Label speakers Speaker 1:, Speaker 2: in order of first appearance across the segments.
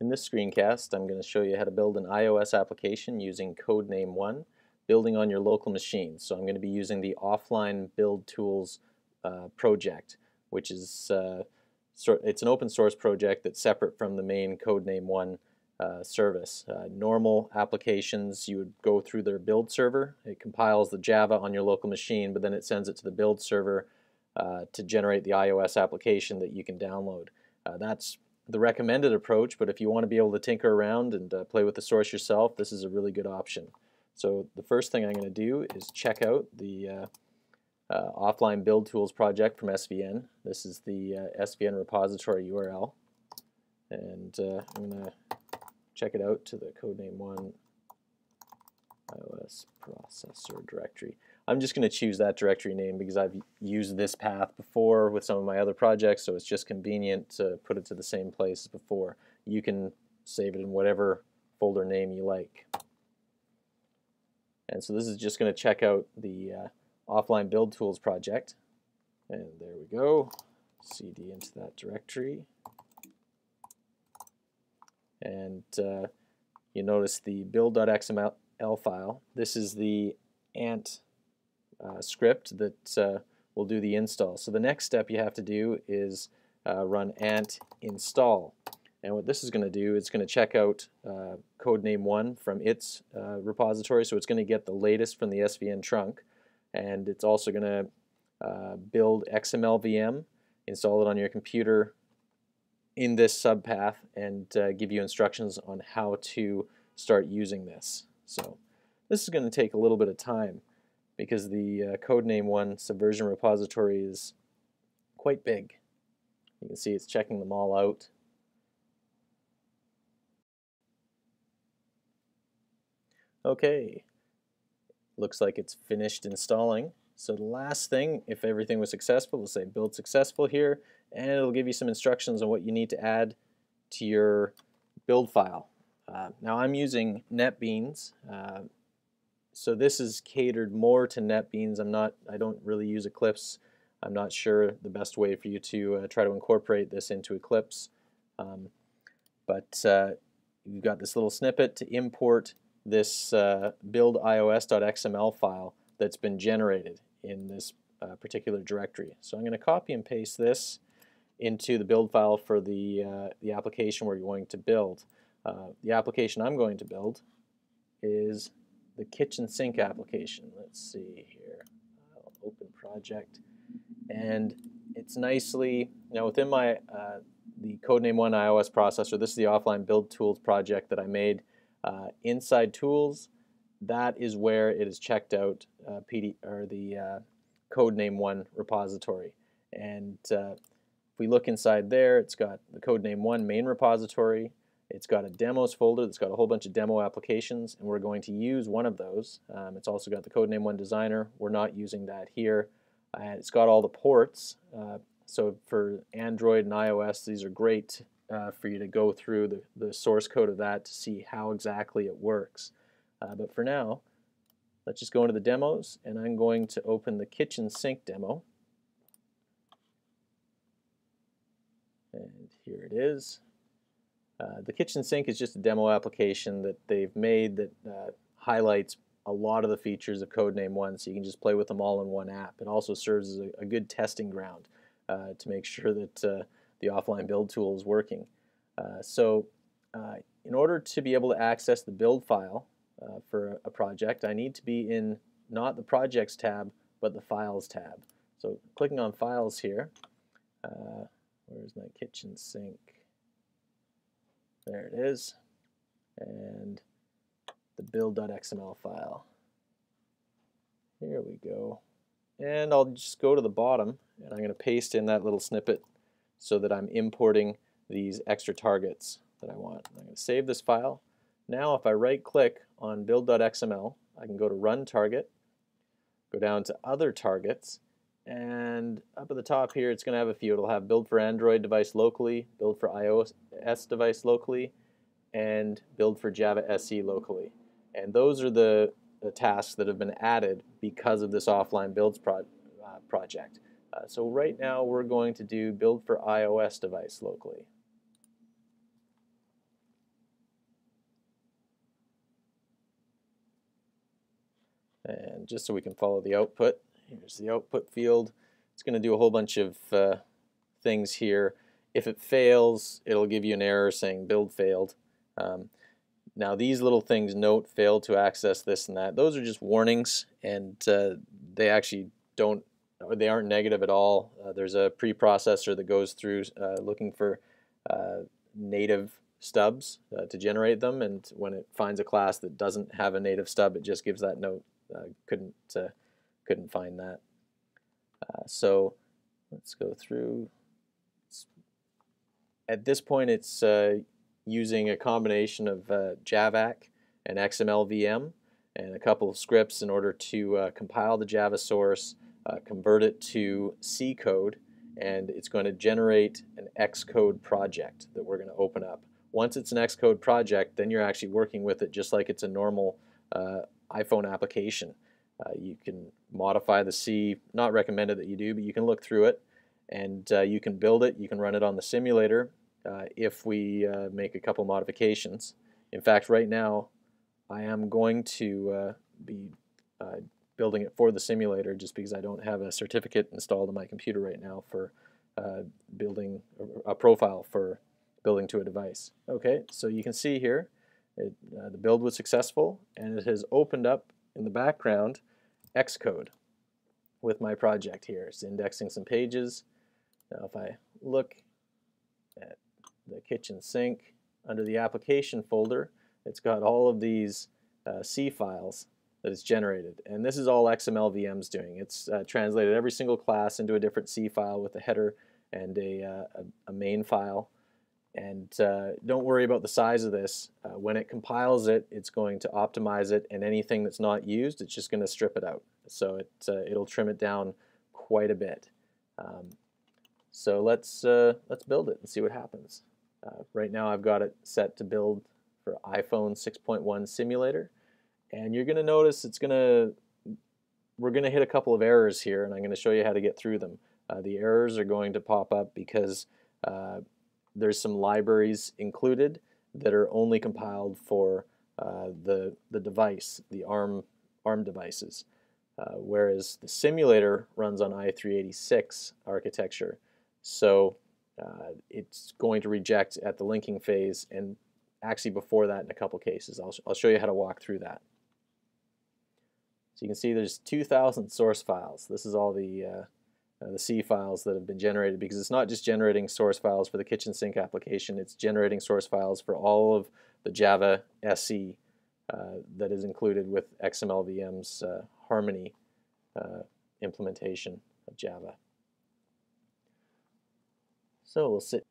Speaker 1: In this screencast, I'm going to show you how to build an iOS application using Codename One, building on your local machine. So I'm going to be using the offline build tools uh, project, which is uh, it's an open source project that's separate from the main Codename One uh, service. Uh, normal applications, you would go through their build server. It compiles the Java on your local machine, but then it sends it to the build server uh, to generate the iOS application that you can download. Uh, that's the recommended approach, but if you want to be able to tinker around and uh, play with the source yourself, this is a really good option. So the first thing I'm going to do is check out the uh, uh, offline build tools project from SVN. This is the uh, SVN repository URL. And uh, I'm going to check it out to the codename 1 iOS processor directory. I'm just going to choose that directory name because I've used this path before with some of my other projects, so it's just convenient to put it to the same place as before. You can save it in whatever folder name you like. And so this is just going to check out the uh, offline build tools project. And there we go. CD into that directory. And uh, you notice the build.xml file. This is the ant uh, script that uh, will do the install. So the next step you have to do is uh, run ant install. And what this is going to do, it's going to check out uh, codename one from its uh, repository, so it's going to get the latest from the SVN trunk. And it's also going to uh, build XML VM, install it on your computer in this subpath, and give you instructions on how to start using this. So this is going to take a little bit of time because the uh, codename one subversion repository is quite big. You can see it's checking them all out. Okay, looks like it's finished installing. So the last thing, if everything was successful, we'll say build successful here, and it'll give you some instructions on what you need to add to your build file. Uh, now I'm using NetBeans. Uh, so this is catered more to NetBeans. I'm not, I don't really use Eclipse. I'm not sure the best way for you to uh, try to incorporate this into Eclipse. Um, but uh, you've got this little snippet to import this uh, buildios.xml file that's been generated in this uh, particular directory. So I'm going to copy and paste this into the build file for the, uh, the application we're going to build. Uh, the application I'm going to build is the kitchen sink application. Let's see here. I'll open project. And it's nicely, now within my, uh, the Codename One iOS processor, this is the offline build tools project that I made. Uh, inside tools, that is where it is checked out uh, PD, or the uh, Codename One repository. And uh, if we look inside there, it's got the Codename One main repository, it's got a demos folder that's got a whole bunch of demo applications, and we're going to use one of those. Um, it's also got the Codename One Designer. We're not using that here. Uh, it's got all the ports. Uh, so for Android and iOS, these are great uh, for you to go through the, the source code of that to see how exactly it works. Uh, but for now, let's just go into the demos, and I'm going to open the kitchen sink demo. And here it is. Uh, the kitchen sink is just a demo application that they've made that uh, highlights a lot of the features of Codename One so you can just play with them all in one app. It also serves as a, a good testing ground uh, to make sure that uh, the offline build tool is working. Uh, so in order to be able to access the build file for a project, I need to be in not the projects tab, but the files tab. So clicking on files here, where's my kitchen sink? There it is. And the build.xml file. Here we go. And I'll just go to the bottom and I'm going to paste in that little snippet so that I'm importing these extra targets that I want. I'm going to save this file. Now if I right click on build.xml, I can go to run target, go down to other targets, and up at the top here, it's going to have a few. It'll have build for Android device locally, build for iOS device locally, and build for Java SE locally. And those are the, the tasks that have been added because of this offline builds pro uh, project. Uh, so right now we're going to do build for iOS device locally. And just so we can follow the output, here's the output field. It's going to do a whole bunch of uh, things here. If it fails, it'll give you an error saying build failed. Um, now these little things, note, failed to access this and that, those are just warnings and uh, they actually don't, they aren't negative at all. Uh, there's a preprocessor that goes through uh, looking for uh, native stubs uh, to generate them and when it finds a class that doesn't have a native stub it just gives that note uh, couldn't uh, couldn't find that uh, so let's go through at this point it's uh, using a combination of uh, JAVAC and XML VM and a couple of scripts in order to compile the Java source convert it to C code and it's going to generate an Xcode project that we're going to open up once it's an Xcode project, then you're actually working with it just like it's a normal uh, iPhone application. Uh, you can modify the C, not recommended that you do, but you can look through it and uh, you can build it. You can run it on the simulator uh, if we uh, make a couple modifications. In fact, right now I am going to uh, be building it for the simulator just because I don't have a certificate installed on my computer right now for building a profile for building to a device. Okay, so you can see here it, uh, the build was successful and it has opened up in the background Xcode with my project here. It's indexing some pages. Now if I look at the kitchen sink under the application folder, it's got all of these uh, C files that it's generated. And this is all XML VM's doing. It's uh, translated every single class into a different C file with a header and a, uh, a, a main file. And uh, don't worry about the size of this. Uh, when it compiles it, it's going to optimize it, and anything that's not used, it's just going to strip it out. So it, uh, it'll trim it down quite a bit. Um, so let's, uh, let's build it and see what happens. Uh, right now I've got it set to build for iPhone 6.1 simulator. And you're going to notice it's going to, we're going to hit a couple of errors here, and I'm going to show you how to get through them. Uh, the errors are going to pop up because there's some libraries included that are only compiled for uh, the, the device, the ARM, ARM devices. Uh, whereas the simulator runs on i386 architecture. So uh, it's going to reject at the linking phase and actually before that in a couple cases. I'll, I'll show you how to walk through that. So you can see there's 2,000 source files. This is all the uh, the C files that have been generated because it's not just generating source files for the kitchen sink application, it's generating source files for all of the Java SE uh, that is included with XMLVM's uh, Harmony uh, implementation of Java. So we'll sit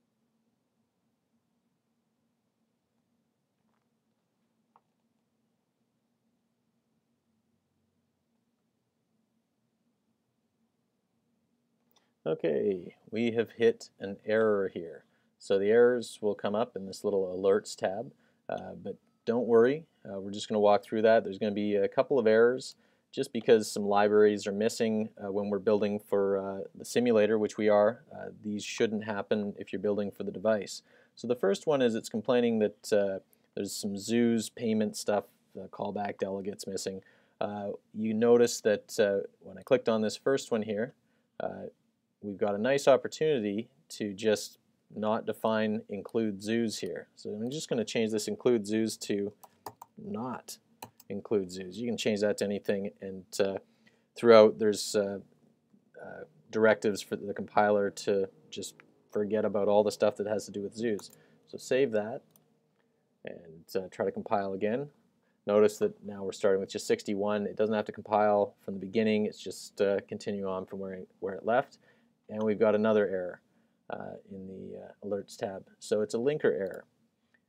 Speaker 1: Okay, we have hit an error here. So the errors will come up in this little alerts tab, uh, but don't worry, uh, we're just going to walk through that. There's going to be a couple of errors just because some libraries are missing uh, when we're building for uh, the simulator, which we are. Uh, these shouldn't happen if you're building for the device. So the first one is it's complaining that uh, there's some Zooz payment stuff, callback delegates missing. you notice that when I clicked on this first one here, we've got a nice opportunity to just not define include Zooz here. So I'm just going to change this include Zooz to not include Zooz. You can change that to anything and uh, throughout there's uh, uh, directives for the compiler to just forget about all the stuff that has to do with Zooz. So save that and uh, try to compile again. Notice that now we're starting with just 61. It doesn't have to compile from the beginning. It's just uh, continue on from where, where it left and we've got another error uh, in the uh, alerts tab. So it's a linker error.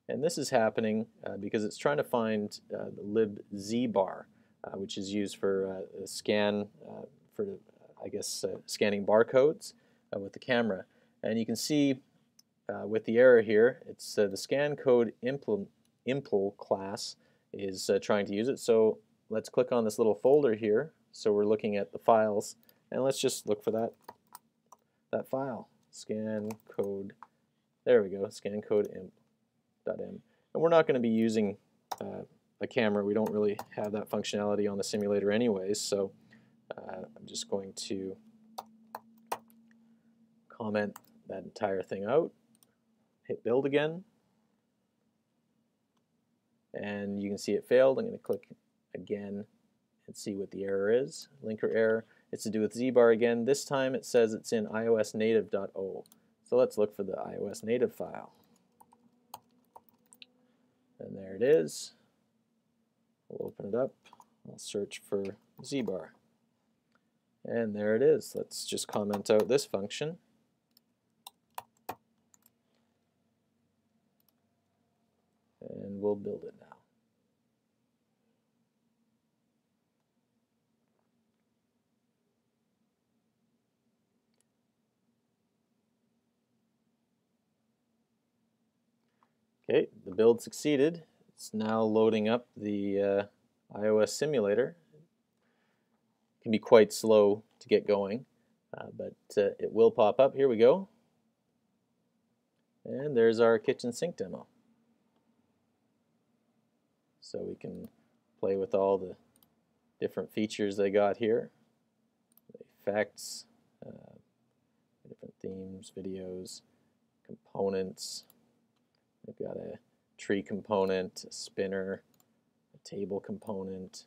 Speaker 1: And this is happening uh, because it's trying to find uh, the libzbar, uh, which is used for scan, for I guess scanning barcodes with the camera. And you can see with the error here, it's the scan code impl, impl class is trying to use it. So let's click on this little folder here. So we're looking at the files, and let's just look for that that file, scan code, there we go, scan code imp.m. And we're not going to be using uh, a camera. We don't really have that functionality on the simulator anyways, so uh, I'm just going to comment that entire thing out, hit build again, and you can see it failed. I'm going to click again and see what the error is. Linker error. It's to do with ZBar again. This time it says it's in iosnative.o. So let's look for the iOS native file. And there it is. We'll open it up. We'll search for ZBar. And there it is. Let's just comment out this function. And we'll build it now. Okay, the build succeeded. It's now loading up the uh, iOS simulator. It can be quite slow to get going, uh, but uh, it will pop up. Here we go. And there's our kitchen sink demo. So we can play with all the different features they got here. Effects, uh, different themes, videos, components, They've got a tree component, a spinner, a table component.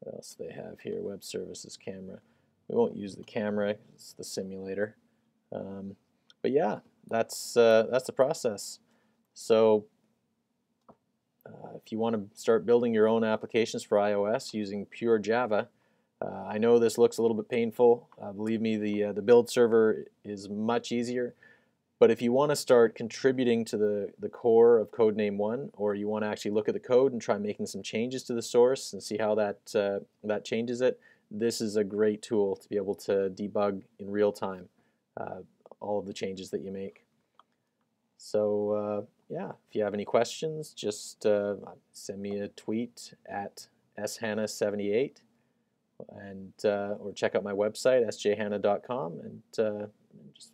Speaker 1: What else do they have here? Web services camera. We won't use the camera, it's the simulator. Um, but yeah, that's, uh, that's the process. So uh, if you want to start building your own applications for iOS using pure Java, uh, I know this looks a little bit painful. Uh, believe me, the, uh, the build server is much easier. But if you want to start contributing to the, the core of Codename One, or you want to actually look at the code and try making some changes to the source and see how that, uh, that changes it, this is a great tool to be able to debug in real time uh, all of the changes that you make. So uh, yeah, if you have any questions, just uh, send me a tweet at shannah78 and uh, or check out my website sjhannah.com and uh, just